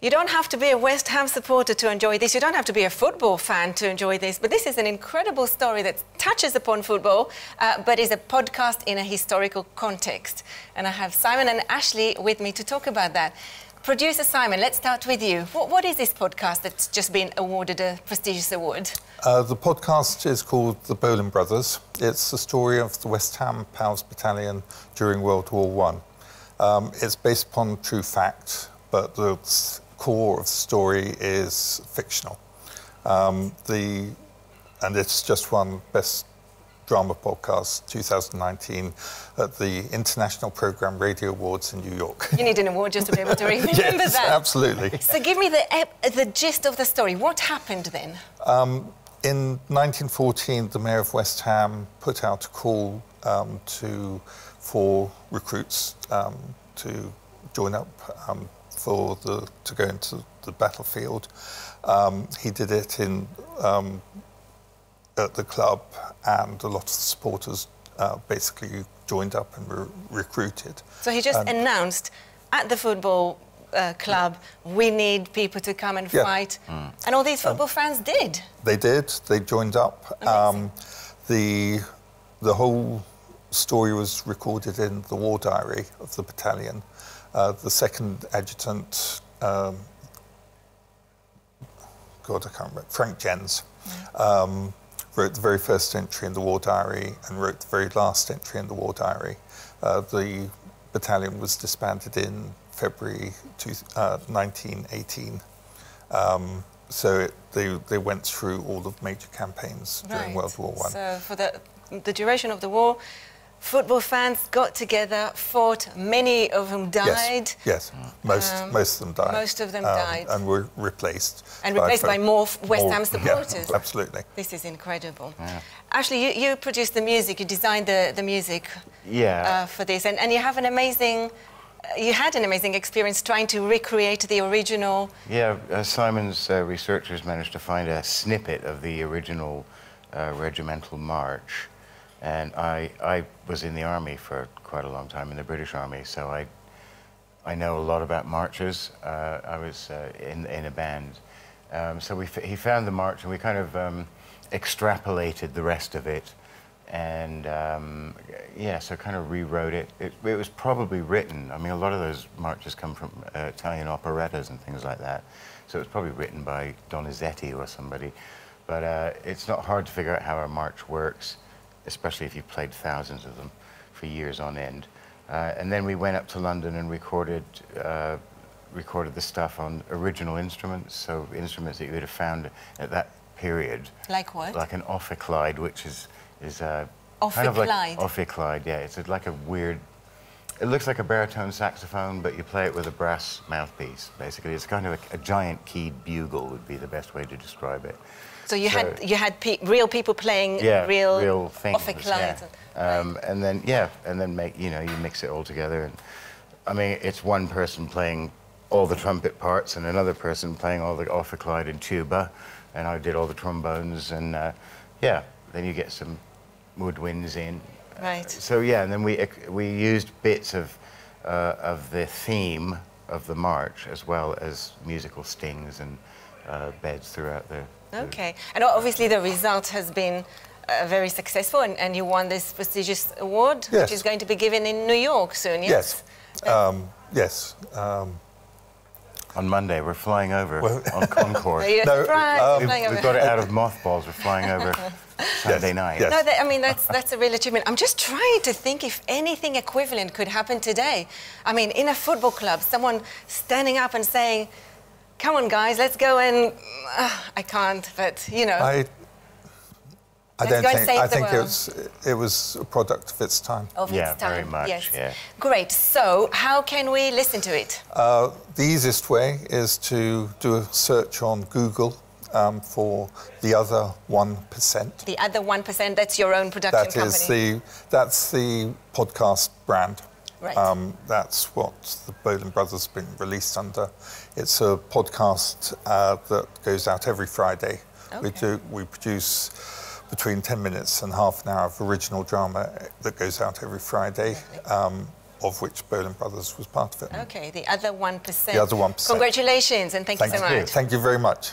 You don't have to be a West Ham supporter to enjoy this. You don't have to be a football fan to enjoy this. But this is an incredible story that touches upon football, uh, but is a podcast in a historical context. And I have Simon and Ashley with me to talk about that. Producer Simon, let's start with you. What, what is this podcast that's just been awarded a prestigious award? Uh, the podcast is called The Boleyn Brothers. It's the story of the West Ham Pals Battalion during World War One. Um, it's based upon true fact, but the core of the story is fictional. Um, the, and it's just won Best Drama Podcast 2019 at the International Program Radio Awards in New York. You need an award just to be able to remember yes, that. absolutely. So give me the, the gist of the story. What happened then? Um, in 1914, the mayor of West Ham put out a call um, to, for recruits um, to join up um, for the, to go into the battlefield. Um, he did it in, um, at the club, and a lot of the supporters uh, basically joined up and were recruited. So he just announced at the football uh, club, we need people to come and yeah. fight. Mm. And all these football um, fans did. They did. They joined up. Um, the, the whole story was recorded in the war diary of the battalion. Uh, the second adjutant, um, God, I can't remember, Frank Jens, um, wrote the very first entry in the war diary and wrote the very last entry in the war diary. Uh, the battalion was disbanded in February two, uh, 1918. Um, so it, they, they went through all the major campaigns during right. World War One. So for the, the duration of the war, football fans got together, fought. Many of them died. Yes, yes. most um, most of them died. Most of them um, died, and were replaced. And replaced by, by more West Ham supporters. Yeah, absolutely. This is incredible. Yeah. Ashley, you, you produced the music. You designed the the music. Yeah. Uh, for this, and and you have an amazing. Uh, you had an amazing experience trying to recreate the original. Yeah, uh, Simon's uh, researchers managed to find a snippet of the original uh, regimental march and I, I was in the army for quite a long time, in the British Army, so I, I know a lot about marches. Uh, I was uh, in, in a band. Um, so we he found the march and we kind of um, extrapolated the rest of it. And um, yeah, so kind of rewrote it. it. it. was probably written, I mean, a lot of those marches come from uh, Italian operettas and things like that. So it was probably written by Donizetti or somebody. But uh, it's not hard to figure out how a march works especially if you've played thousands of them for years on end. Uh, and then we went up to London and recorded uh, recorded the stuff on original instruments, so instruments that you would have found at that period. Like what? Like an ophicleide, which is is uh, kind of like ophicleide. Yeah, it's like a weird. It looks like a baritone saxophone, but you play it with a brass mouthpiece. Basically, it's kind of a, a giant keyed bugle would be the best way to describe it. So you so, had you had pe real people playing yeah, real, real things, yeah. Um, and then yeah, and then make you know you mix it all together. And I mean, it's one person playing all the trumpet parts and another person playing all the ophicleide and tuba, and I did all the trombones and uh, yeah, then you get some woodwinds in. Right. So yeah, and then we we used bits of uh, of the theme of the march as well as musical stings and uh, beds throughout the Okay, and obviously the result has been uh, very successful, and, and, you won this prestigious award, yes. which is going to be given in New York soon. Yes. Yes. Um, yes. Um, on Monday, we're flying over well, on Concorde. no, um, we've, we've, got it out of mothballs. We're flying over Saturday yes, night. Yes. No, that, I mean that's that's a real achievement. I'm just trying to think if anything equivalent could happen today. I mean, in a football club, someone standing up and saying come on, guys, let's go and uh, I can't, but you know. I, I don't think. I think it was it was a product of its time. Of yeah, its time. very much. Yes. Yeah. Great. So, how can we listen to it? Uh, the easiest way is to do a search on Google um, for the other one percent. The other one percent. That's your own production that company. That is the that's the podcast brand. Right. Um, that's what the Boleyn Brothers have been released under. It's a podcast uh, that goes out every Friday. Okay. We do we produce between 10 minutes and half an hour of original drama that goes out every Friday. Um, of which Boleyn Brothers was part of it. Okay, the other 1%. The other 1%. Congratulations and thank, Thank you so much. Thank you very much.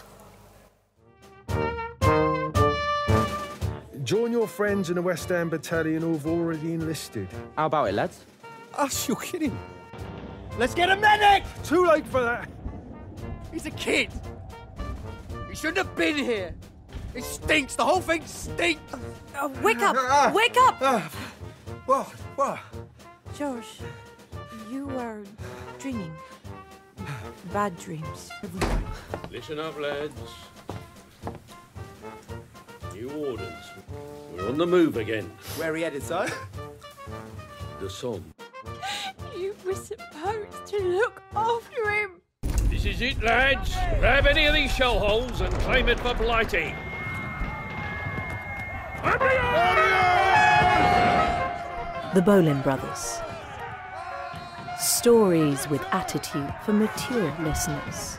Join your friends in the West Ham Battalion who've already enlisted. How about it, lads? Us, you're kidding. Let's get a medic! Too late for that. He's a kid. He shouldn't have been here. It stinks. The whole thing stinks. Oh, wake up! Wake up! Uh, what? What? George, you are dreaming. Bad dreams. Listen up, lads. New orders. We're on the move again. Where are he headed, sir? The Somme. You were supposed to look after him. This is it, lads. Grab any of these shell holes and claim it for Blighty. The Boleyn Brothers. Stories with attitude for mature listeners.